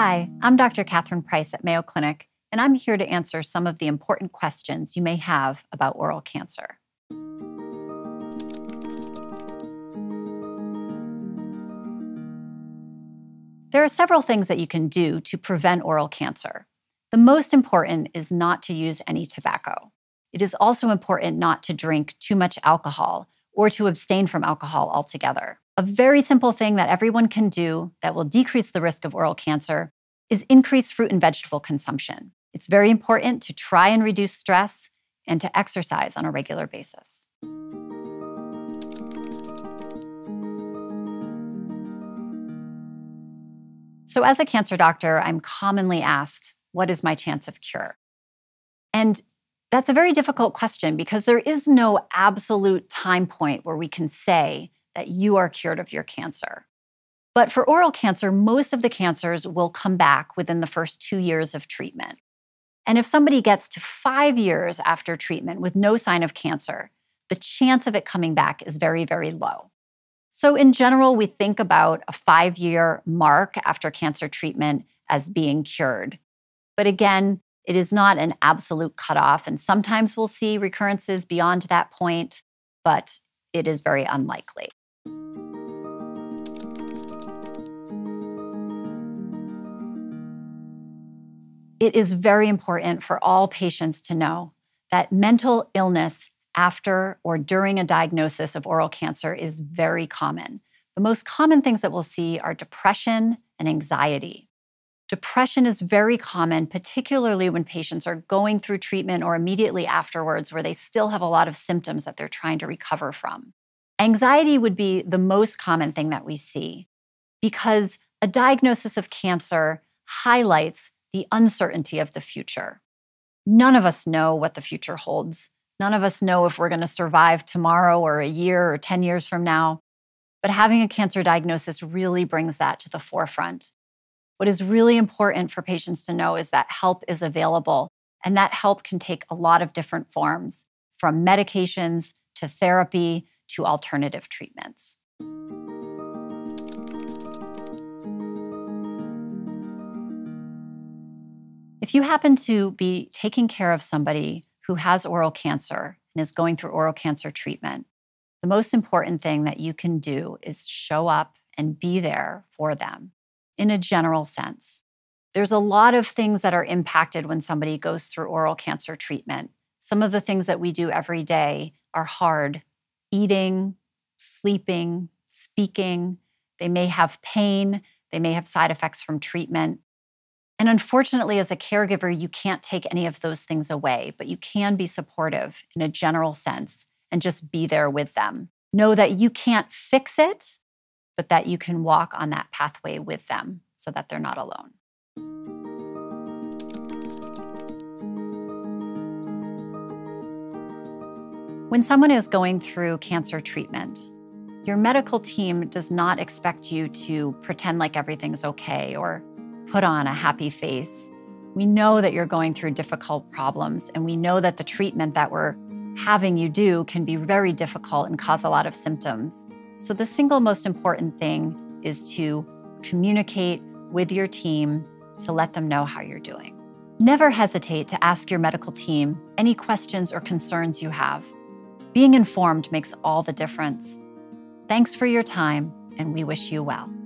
Hi, I'm Dr. Katharine Price at Mayo Clinic, and I'm here to answer some of the important questions you may have about oral cancer. There are several things that you can do to prevent oral cancer. The most important is not to use any tobacco. It is also important not to drink too much alcohol or to abstain from alcohol altogether. A very simple thing that everyone can do that will decrease the risk of oral cancer is increase fruit and vegetable consumption. It's very important to try and reduce stress and to exercise on a regular basis. So, as a cancer doctor, I'm commonly asked, What is my chance of cure? And that's a very difficult question because there is no absolute time point where we can say that you are cured of your cancer. But for oral cancer, most of the cancers will come back within the first two years of treatment. And if somebody gets to five years after treatment with no sign of cancer, the chance of it coming back is very, very low. So, in general, we think about a five year mark after cancer treatment as being cured. But again, it is not an absolute cutoff. And sometimes we'll see recurrences beyond that point, but it is very unlikely. It is very important for all patients to know that mental illness after or during a diagnosis of oral cancer is very common. The most common things that we'll see are depression and anxiety. Depression is very common, particularly when patients are going through treatment or immediately afterwards, where they still have a lot of symptoms that they're trying to recover from. Anxiety would be the most common thing that we see because a diagnosis of cancer highlights the uncertainty of the future. None of us know what the future holds. None of us know if we're going to survive tomorrow or a year or 10 years from now. But having a cancer diagnosis really brings that to the forefront. What is really important for patients to know is that help is available, and that help can take a lot of different forms from medications to therapy to alternative treatments. If you happen to be taking care of somebody who has oral cancer and is going through oral cancer treatment, the most important thing that you can do is show up and be there for them in a general sense. There's a lot of things that are impacted when somebody goes through oral cancer treatment. Some of the things that we do every day are hard eating, sleeping, speaking. They may have pain, they may have side effects from treatment. And unfortunately, as a caregiver, you can't take any of those things away, but you can be supportive in a general sense and just be there with them. Know that you can't fix it, but that you can walk on that pathway with them so that they're not alone. When someone is going through cancer treatment, your medical team does not expect you to pretend like everything's okay or put on a happy face. We know that you're going through difficult problems, and we know that the treatment that we're having you do can be very difficult and cause a lot of symptoms. So, the single most important thing is to communicate with your team to let them know how you're doing. Never hesitate to ask your medical team any questions or concerns you have. Being informed makes all the difference. Thanks for your time, and we wish you well.